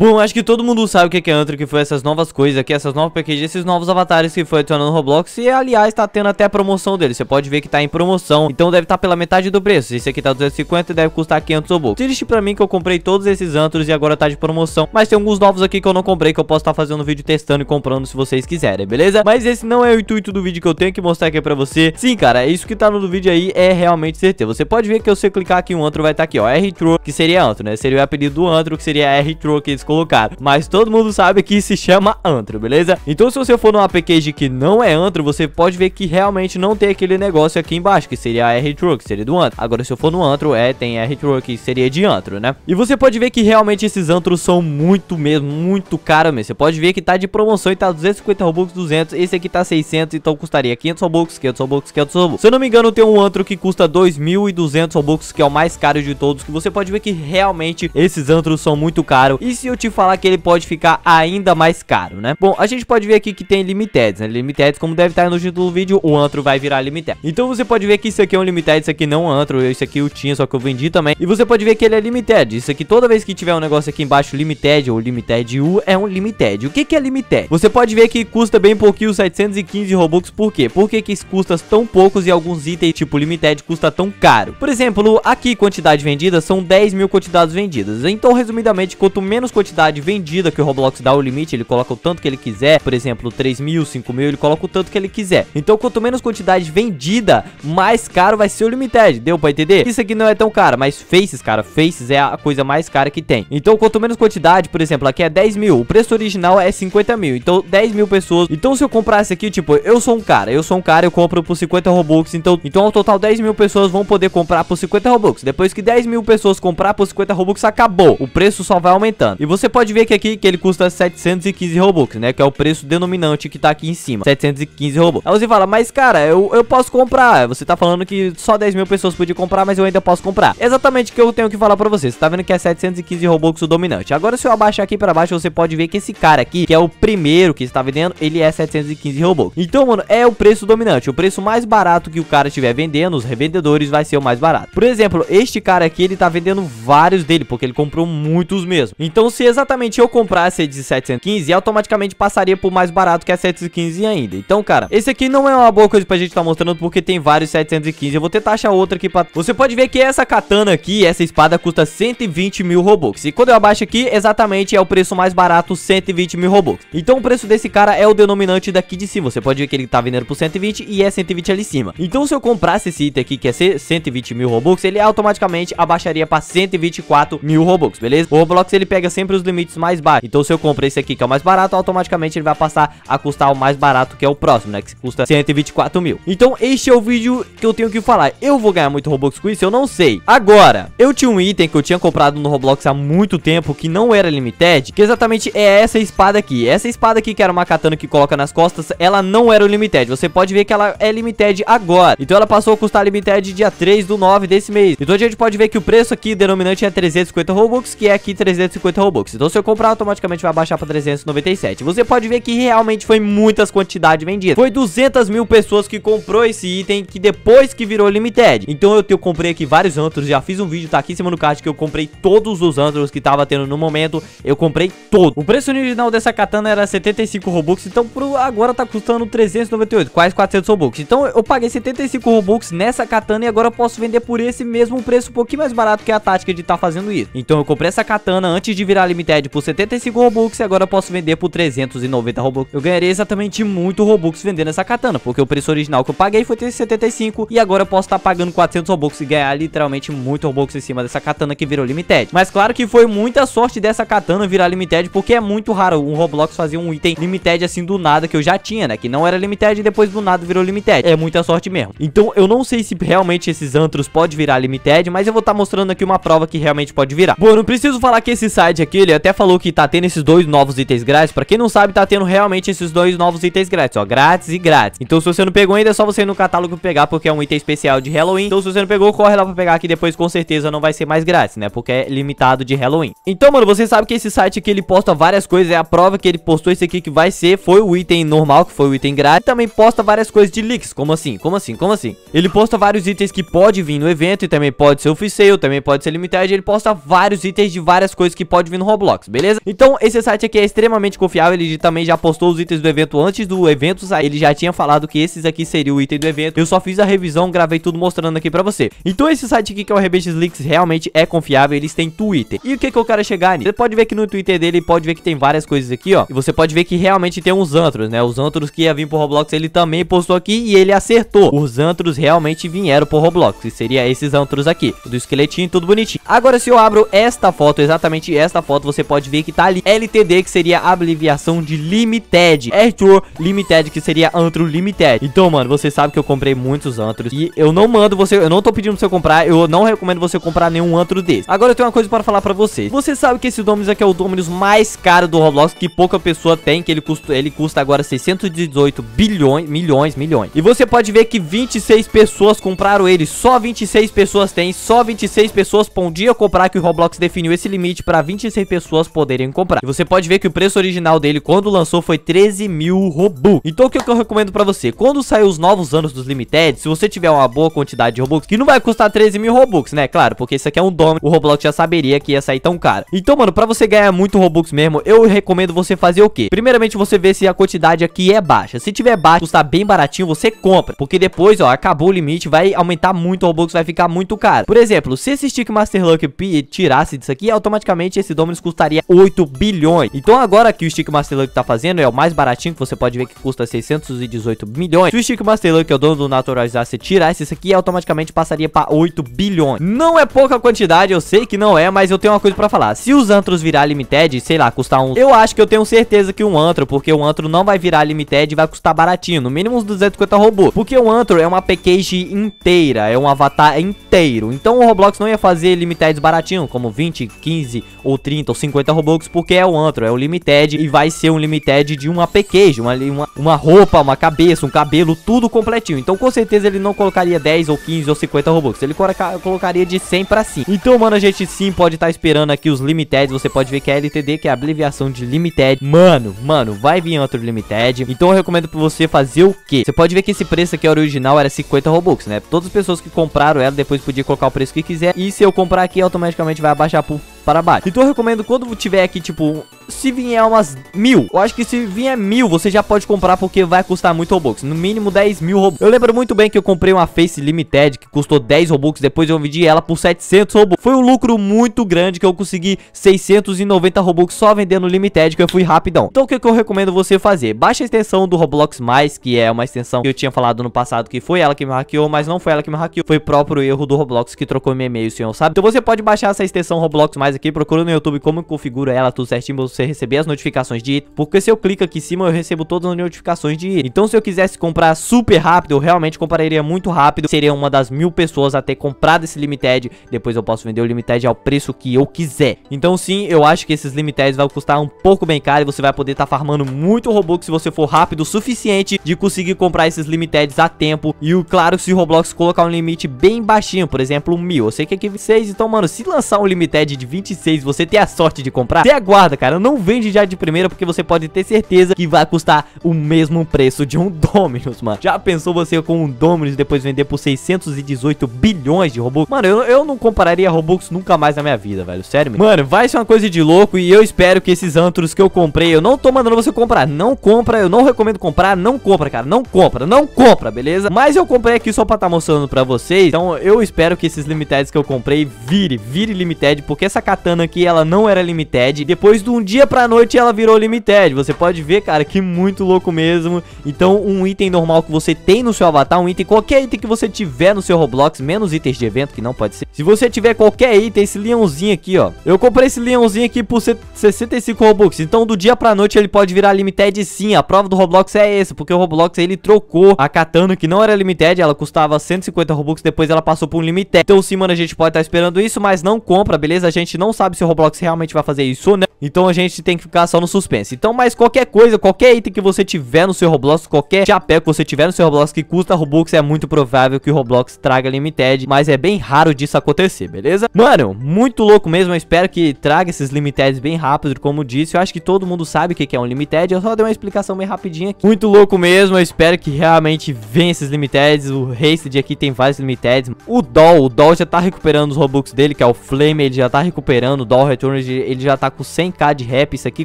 Bom, acho que todo mundo sabe o que é Antro, que foi essas novas coisas aqui, essas novas packages, esses novos avatares que foi adicionando no Roblox. E, aliás, tá tendo até a promoção dele. Você pode ver que tá em promoção, então deve estar tá pela metade do preço. Esse aqui tá 250 e deve custar 500 Robux. Triste pra mim que eu comprei todos esses Antros e agora tá de promoção. Mas tem alguns novos aqui que eu não comprei, que eu posso estar tá fazendo vídeo testando e comprando se vocês quiserem, beleza? Mas esse não é o intuito do vídeo que eu tenho que mostrar aqui pra você. Sim, cara, isso que tá no vídeo aí, é realmente certeza. Você pode ver que se eu clicar aqui um Antro vai estar tá aqui, ó, R-Tro, que seria Antro, né? Seria o apelido do Antro, que seria R-Tro que eles colocaram. Mas todo mundo sabe que se chama Antro, beleza? Então se você for numa package que não é Antro, você pode ver que realmente não tem aquele negócio aqui embaixo, que seria a que seria do Antro. Agora se eu for no Antro, é, tem que seria de Antro, né? E você pode ver que realmente esses Antros são muito mesmo, muito caros mesmo. Você pode ver que tá de promoção e tá 250 Robux, 200. Esse aqui tá 600, então custaria 500 Robux, 500 Robux, 500 Robux. Se eu não me engano, tem um Antro que custa 2.200 Robux, que é o mais caro de todos, que você pode ver que realmente esses Antros são muito caros. E se eu te falar que ele pode ficar ainda mais caro, né? Bom, a gente pode ver aqui que tem Limited, né? Limited, como deve estar no título do vídeo, o Antro vai virar Limited. Então você pode ver que isso aqui é um Limited, isso aqui não é um Antro, esse aqui eu tinha, só que eu vendi também. E você pode ver que ele é Limited. Isso aqui, toda vez que tiver um negócio aqui embaixo, Limited ou Limited U, é um Limited. O que que é Limited? Você pode ver que custa bem pouquinho, 715 Robux. Por quê? Por que que custa tão poucos e alguns itens tipo Limited custa tão caro? Por exemplo, aqui quantidade vendida são 10 mil quantidades vendidas. Então, resumidamente, quanto menos quantidade vendida que o Roblox dá o limite, ele coloca o tanto que ele quiser. Por exemplo, 3 mil, 5 mil, ele coloca o tanto que ele quiser. Então, quanto menos quantidade vendida, mais caro vai ser o Limited. Deu pra entender? Isso aqui não é tão caro, mas Faces, cara, Faces é a coisa mais cara que tem. Então, quanto menos quantidade, por exemplo, aqui é 10 mil. O preço original é 50 mil. Então, 10 mil pessoas. Então, se eu comprasse aqui, tipo, eu sou um cara, eu sou um cara, eu compro por 50 Robux. Então, então ao total, 10 mil pessoas vão poder comprar por 50 Robux. Depois que 10 mil pessoas comprar por 50 Robux, acabou. O preço só vai aumentando. E você pode ver que aqui que ele custa 715 Robux, né? Que é o preço denominante que tá aqui em cima. 715 Robux. Aí você fala, mas cara, eu, eu posso comprar. Você tá falando que só 10 mil pessoas podiam comprar, mas eu ainda posso comprar. Exatamente o que eu tenho que falar pra você. Você tá vendo que é 715 Robux o dominante. Agora, se eu abaixar aqui pra baixo, você pode ver que esse cara aqui, que é o primeiro que está vendendo, ele é 715 Robux. Então, mano, é o preço dominante. O preço mais barato que o cara estiver vendendo, os revendedores, vai ser o mais barato. Por exemplo, este cara aqui, ele tá vendendo vários dele, porque ele comprou muitos mesmo. Então, se exatamente eu comprasse de 715, automaticamente passaria por mais barato que a 715 ainda. Então, cara, esse aqui não é uma boa coisa pra gente tá mostrando, porque tem vários 715. Eu vou tentar achar outra aqui pra... Você pode ver que essa katana aqui, essa espada, custa 120 mil Robux. E quando eu abaixo aqui, exatamente é o preço mais barato, 120 mil Robux. Então, o preço desse cara é o denominante daqui de cima. Você pode ver que ele tá vendendo por 120 e é 120 ali em cima. Então, se eu comprasse esse item aqui, que é 120 mil Robux, ele automaticamente abaixaria pra 124 mil Robux, beleza? O Roblox, ele pega sempre os limites mais baixos. Então, se eu compro esse aqui, que é o mais barato, automaticamente ele vai passar a custar o mais barato, que é o próximo, né? Que custa 124 mil. Então, este é o vídeo que eu tenho que falar. Eu vou ganhar muito Robux com isso? Eu não sei. Agora, eu tinha um item que eu tinha comprado no Roblox há muito tempo, que não era limited, que exatamente é essa espada aqui. Essa espada aqui, que era uma katana que coloca nas costas, ela não era o limited. Você pode ver que ela é limited agora. Então, ela passou a custar limited dia 3 do 9 desse mês. Então, a gente pode ver que o preço aqui, denominante, é 350 Robux, que é aqui 350 Robux. Então, se eu comprar, automaticamente vai baixar pra 397. Você pode ver que realmente foi muitas quantidades vendidas. Foi 200 mil pessoas que comprou esse item, que depois que virou limited. Então, eu, eu comprei aqui vários antros, já fiz um vídeo, tá aqui em cima no card, que eu comprei todos os antros que tava tendo no momento. Eu comprei todo. O preço original dessa katana era 75 Robux, então agora tá custando 398, quase 400 Robux. Então, eu paguei 75 Robux nessa katana e agora eu posso vender por esse mesmo preço, um pouquinho mais barato que a tática de tá fazendo isso. Então, eu comprei essa katana antes de virar limited por 75 Robux e agora eu posso vender por 390 Robux. Eu ganharia exatamente muito Robux vendendo essa katana, porque o preço original que eu paguei foi 75 e agora eu posso estar tá pagando 400 Robux e ganhar literalmente muito Robux em cima dessa katana que virou limited. Mas claro que foi muita sorte dessa katana virar limited, porque é muito raro um Roblox fazer um item limited assim do nada que eu já tinha, né? Que não era limited e depois do nada virou limited. É muita sorte mesmo. Então eu não sei se realmente esses antros pode virar limited, mas eu vou estar tá mostrando aqui uma prova que realmente pode virar. Bom, não preciso falar que esse site aqui, ele até falou que tá tendo esses dois novos itens grátis. Pra quem não sabe, tá tendo realmente esses dois novos itens grátis, ó. Grátis e grátis. Então se você não pegou ainda, é só você ir no catálogo pegar, porque é um item especial de Halloween. Então se você não pegou, corre lá pra pegar aqui depois com certeza não vai ser mais grátis, né? Porque é limitado de Halloween. Então, mano, você sabe que esse site aqui, ele posta várias coisas. É a prova que ele postou esse aqui que vai ser, foi o item normal, que foi o item grátis. Também posta várias coisas de leaks. Como assim? Como assim? Como assim? Ele posta vários itens que pode vir no evento e também pode ser o free sale, também pode ser limited. Ele posta vários itens de várias coisas que pode vir no Roblox, beleza? Então esse site aqui é extremamente confiável, ele também já postou os itens do evento antes do evento sair, ele já tinha falado que esses aqui seriam o item do evento, eu só fiz a revisão, gravei tudo mostrando aqui pra você. Então esse site aqui que é o RBX Leaks realmente é confiável, eles têm Twitter. E o que que eu quero chegar nisso? Você pode ver que no Twitter dele, pode ver que tem várias coisas aqui, ó, e você pode ver que realmente tem uns antros, né, os antros que ia vir pro Roblox, ele também postou aqui e ele acertou. Os antros realmente vieram pro Roblox, e seria esses antros aqui, do esqueletinho, tudo bonitinho. Agora se eu abro esta foto, exatamente esta foto, você pode ver que tá ali LTD, que seria a abreviação de Limited. Arthur Limited, que seria Antro Limited. Então, mano, você sabe que eu comprei muitos antros e eu não mando você, eu não tô pedindo pra você comprar, eu não recomendo você comprar nenhum antro desse. Agora eu tenho uma coisa para falar pra vocês. Você sabe que esse Dominus aqui é o Dominus mais caro do Roblox, que pouca pessoa tem, que ele custa, ele custa agora 618 bilhões, milhões, milhões. E você pode ver que 26 pessoas compraram ele, só 26 pessoas têm, só 26 pessoas podiam comprar que o Roblox definiu esse limite para 26 pessoas poderem comprar. E você pode ver que o preço original dele quando lançou foi 13 mil Robux. Então o que eu recomendo para você? Quando sair os novos anos dos Limited, se você tiver uma boa quantidade de Robux, que não vai custar 13 mil Robux, né? Claro, porque isso aqui é um dom, o Roblox já saberia que ia sair tão caro. Então, mano, para você ganhar muito Robux mesmo, eu recomendo você fazer o quê? Primeiramente, você ver se a quantidade aqui é baixa. Se tiver baixa, custar bem baratinho, você compra. Porque depois, ó, acabou o limite, vai aumentar muito o Robux, vai ficar muito caro. Por exemplo, se esse Stick Master Luck tirasse disso aqui, automaticamente esse Custaria 8 bilhões. Então agora que o Stick Master Luck tá fazendo, é o mais baratinho, que você pode ver que custa 618 milhões. Se o Stick Master Luck, que é o dono do Naturalizar, se tirasse isso aqui, automaticamente passaria para 8 bilhões. Não é pouca quantidade, eu sei que não é, mas eu tenho uma coisa pra falar. Se os antros virar limited, sei lá, custar um... Eu acho que eu tenho certeza que um antro, porque o antro não vai virar limited e vai custar baratinho, no mínimo uns 250 robôs. Porque o antro é uma package inteira, é um avatar inteiro. Então o Roblox não ia fazer limited baratinho, como 20, 15 ou 30 ou 50 Robux, porque é o antro, é o limited e vai ser um limited de uma package, uma, uma, uma roupa, uma cabeça, um cabelo, tudo completinho. Então com certeza ele não colocaria 10 ou 15 ou 50 Robux, ele coloca, colocaria de 100 pra cima. Então, mano, a gente sim pode estar tá esperando aqui os limited, você pode ver que é LTD, que é a abreviação de limited. Mano, mano, vai vir outro limited. Então eu recomendo pra você fazer o quê? Você pode ver que esse preço aqui original era 50 Robux, né? Todas as pessoas que compraram ela depois podia colocar o preço que quiser. E se eu comprar aqui, automaticamente vai abaixar por para baixo. Então eu recomendo quando tiver aqui, tipo, se vier umas mil, eu acho que se vier mil, você já pode comprar porque vai custar muito Robux. No mínimo 10 mil Robux. Eu lembro muito bem que eu comprei uma Face Limited que custou 10 Robux, depois eu vendi ela por 700 Robux. Foi um lucro muito grande que eu consegui 690 Robux só vendendo Limited, que eu fui rapidão. Então o que, que eu recomendo você fazer? Baixa a extensão do Roblox+, que é uma extensão que eu tinha falado no passado que foi ela que me hackeou, mas não foi ela que me hackeou. Foi o próprio erro do Roblox que trocou meu e-mail, senhor, sabe? Então você pode baixar essa extensão Roblox+, aqui, procura no YouTube como configura ela tudo certinho pra você receber as notificações de item, porque se eu clico aqui em cima eu recebo todas as notificações de item. Então se eu quisesse comprar super rápido, eu realmente compraria muito rápido, seria uma das mil pessoas a ter comprado esse limited, depois eu posso vender o limited ao preço que eu quiser. Então sim, eu acho que esses limiteds vão custar um pouco bem caro e você vai poder estar tá farmando muito Robux se você for rápido o suficiente de conseguir comprar esses limiteds a tempo. E o claro, se o Roblox colocar um limite bem baixinho, por exemplo, mil, eu sei que aqui é 26, então mano, se lançar um limited de 26, você ter a sorte de comprar, você aguarda, cara. Não vende já de primeira, porque você pode ter certeza que vai custar o mesmo preço de um Dominus, mano. Já pensou você com um Dominus depois vender por 618 bilhões de Robux? Mano, eu, eu não compararia Robux nunca mais na minha vida, velho. Sério, mesmo. Mano, vai ser uma coisa de louco e eu espero que esses antros que eu comprei, eu não tô mandando você comprar. Não compra, eu não recomendo comprar. Não compra, cara. Não compra, não compra, beleza? Mas eu comprei aqui só pra estar tá mostrando pra vocês. Então eu espero que esses limiteds que eu comprei vire, vire limited, porque essa katana aqui, ela não era limited. Depois de um dia pra noite ela virou limited. Você pode ver, cara, que muito louco mesmo. Então um item normal que você tem no seu avatar, um item, qualquer item que você tiver no seu Roblox, menos itens de evento, que não pode ser. Se você tiver qualquer item, esse leãozinho aqui, ó. Eu comprei esse leãozinho aqui por 65 Robux. Então do dia pra noite ele pode virar limited sim. A prova do Roblox é essa, porque o Roblox ele trocou a katana que não era limited, ela custava 150 Robux, depois ela passou por um limited. Então sim, mano, a gente pode estar tá esperando isso, mas não compra, beleza? A gente não sabe se o Roblox realmente vai fazer isso ou não. Então a gente tem que ficar só no suspense. Então, mas qualquer coisa, qualquer item que você tiver no seu Roblox, qualquer chapéu que você tiver no seu Roblox que custa Robux, é muito provável que o Roblox traga limited, mas é bem raro disso acontecer, beleza? Mano, muito louco mesmo, eu espero que traga esses limiteds bem rápido, como disse. Eu acho que todo mundo sabe o que é um limited, eu só dei uma explicação bem rapidinha aqui. Muito louco mesmo, eu espero que realmente venha esses limiteds. O Hasted aqui tem vários limiteds. O Doll, o Doll já tá recuperando os Robux dele, que é o Flame, ele já tá recuperando recuperando. O Doll Returns, ele já tá com 100k de rap. Isso aqui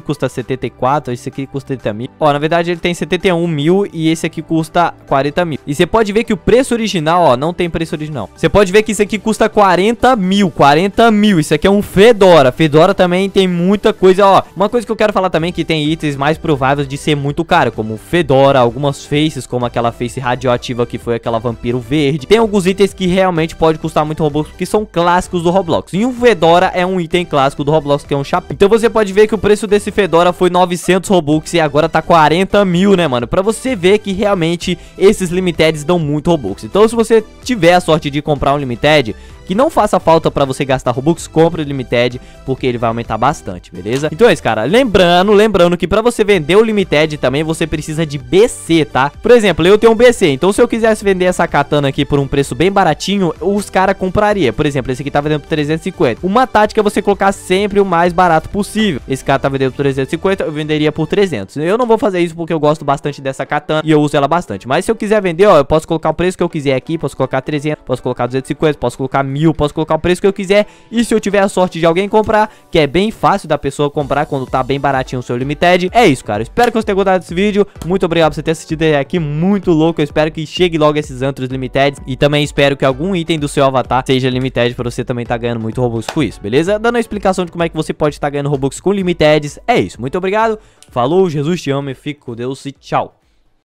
custa 74, esse aqui custa 30 mil. Ó, na verdade ele tem 71 mil e esse aqui custa 40 mil. E você pode ver que o preço original, ó, não tem preço original. Você pode ver que isso aqui custa 40 mil, 40 mil. Isso aqui é um Fedora. Fedora também tem muita coisa, ó. Uma coisa que eu quero falar também é que tem itens mais prováveis de ser muito caro, como Fedora, algumas faces, como aquela face radioativa que foi aquela vampiro verde. Tem alguns itens que realmente pode custar muito Robux, que são clássicos do Roblox. E um Fedora é um item clássico do Roblox, que é um chapéu. Então você pode ver que o preço desse Fedora foi 900 Robux e agora tá 40 mil, né, mano? Pra você ver que realmente esses Limiteds dão muito Robux. Então se você tiver a sorte de comprar um Limited, que não faça falta pra você gastar Robux, compre o Limited, porque ele vai aumentar bastante, beleza? Então é isso, cara. Lembrando, lembrando que pra você vender o Limited também, você precisa de BC, tá? Por exemplo, eu tenho um BC, então se eu quisesse vender essa katana aqui por um preço bem baratinho, os caras comprariam. Por exemplo, esse aqui tá vendendo por 350. Uma tática é você colocar sempre o mais barato possível. Esse cara tá vendendo por 350, eu venderia por 300. Eu não vou fazer isso porque eu gosto bastante dessa katana e eu uso ela bastante. Mas se eu quiser vender, ó, eu posso colocar o preço que eu quiser aqui, posso colocar 300, posso colocar 250, posso colocar mil, posso colocar o preço que eu quiser. E se eu tiver a sorte de alguém comprar, que é bem fácil da pessoa comprar quando tá bem baratinho o seu Limited. É isso, cara. Espero que você tenha gostado desse vídeo. Muito obrigado por você ter assistido aqui. Muito louco. Eu espero que chegue logo esses antros Limited. E também espero que algum item do seu avatar seja Limited pra você também tá ganhando muito Robux com isso, beleza? Dando a explicação de como é que você pode estar tá ganhando Robux com Limiteds. É isso. Muito obrigado. Falou, Jesus te ama, fique com Deus e tchau.